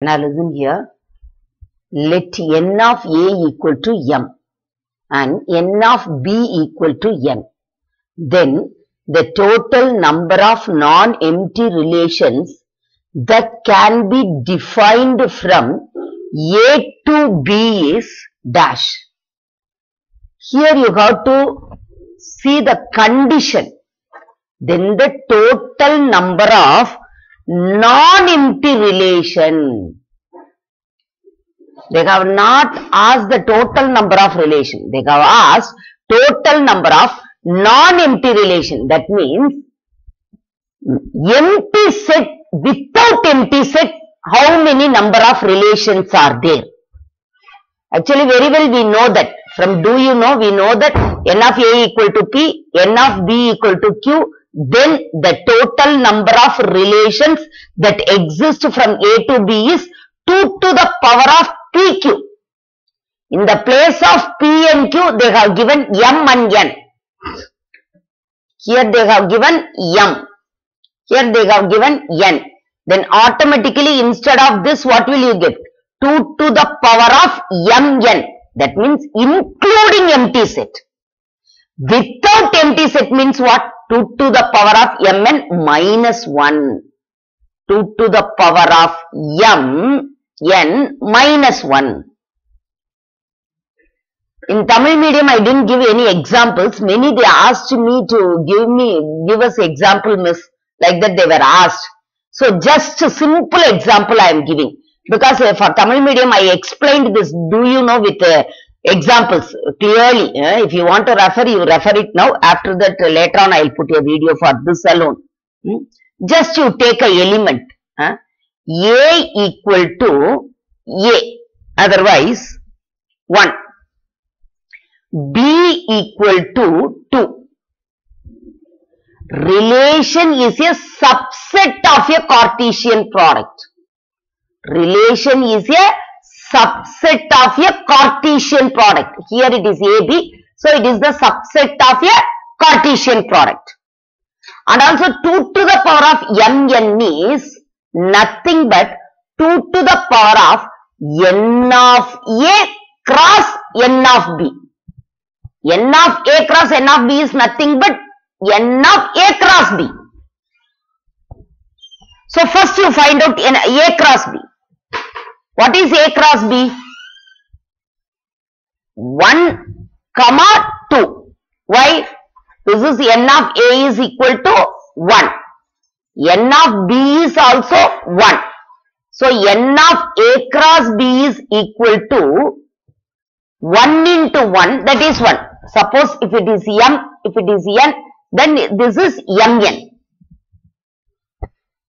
Listen here. Let n of A equal to m and n of B equal to n. Then the total number of non-empty relations that can be defined from A to B is dash. Here you have to see the condition. Then the total number of non-empty relation. They have not asked the total number of relation. They have asked total number of non-empty relation. That means empty set without empty set how many number of relations are there. Actually very well we know that from do you know we know that n of a equal to p, n of b equal to q then the total number of relations that exist from a to b is 2 to the power of pq. In the place of p and q they have given m and n. Here they have given m. Here they have given n. Then automatically instead of this what will you get? 2 to the power of mn. That means including empty set. Without empty set means what? 2 to the power of mn minus 1. 2 to the power of m n minus 1. In Tamil medium, I didn't give any examples. Many they asked me to give me, give us example, miss. Like that they were asked. So just a simple example I am giving. Because uh, for Tamil medium, I explained this, do you know, with uh, examples clearly. uh, if you want to refer, you refer it now. After that, uh, later on, I will put a video for this alone. Hmm? Just you take a element. uh, A equal to A. Otherwise, 1. B equal to 2. Relation is a subset of a Cartesian product. Relation is a subset of a Cartesian product. Here it is AB. So it is the subset of a Cartesian product. And also 2 to the power of mn is nothing but 2 to the power of n of A cross n of B. n of A cross n of B is nothing but n of A cross B. So first you find out n A cross B. What is A cross B? 1 comma 2. Why? This is n of A is equal to 1. n of B is also 1. So n of A cross B is equal to 1 into 1 that is 1. Suppose if it is m, if it is n, then this is mn.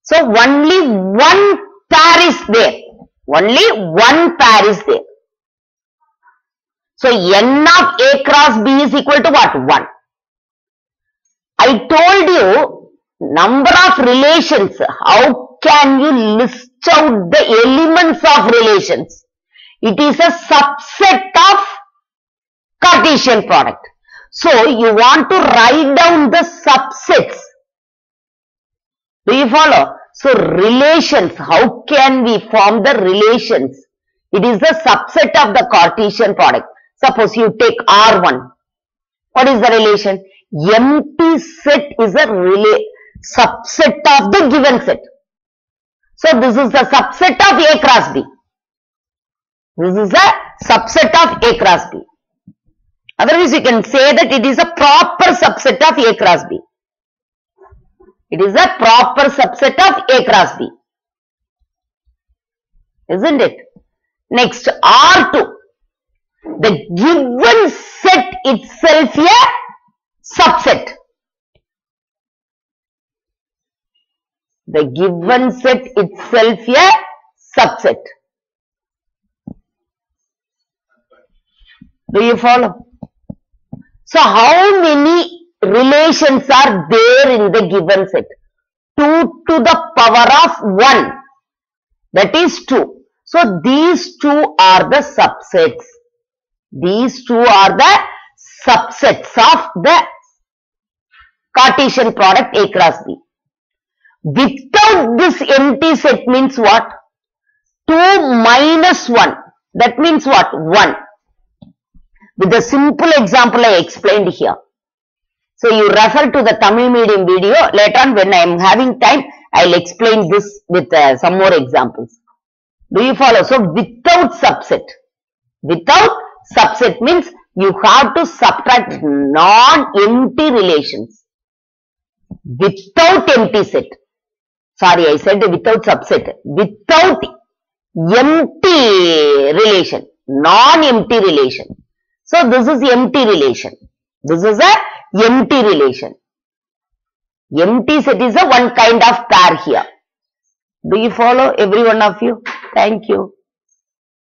So only one pair is there. Only one pair is there. So n of A cross B is equal to what? 1. I told you number of relations. How can you list out the elements of relations? It is a subset of Cartesian product. So you want to write down the subsets. Do you follow? So relations, how can we form the relations? It is the subset of the Cartesian product. Suppose you take R1. What is the relation? Empty set is a relay subset of the given set. So this is the subset of A cross B. This is a subset of A cross B. Otherwise, you can say that it is a proper subset of A cross B. It is a proper subset of A cross B. Isn't it? Next, R2. The given set itself a subset. The given set itself a subset. Do you follow? So how many relations are there in the given set? 2 to the power of 1. That is 2. So these two are the subsets. These two are the subsets of the Cartesian product A cross B. Without this empty set means what? 2 minus 1. That means what? 1. With the simple example I explained here. So you refer to the Tamil medium video. Later on when I am having time, I'll explain this with uh, some more examples. Do you follow? So without subset. Without subset means you have to subtract non-empty relations. Without empty set. Sorry, I said without subset. Without empty relation. Non-empty relation. So this is empty relation. This is a empty relation. Empty set is a one kind of pair here. Do you follow every one of you? Thank you.